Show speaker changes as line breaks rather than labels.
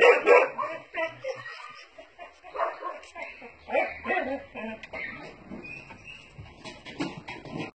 Yeah, yeah.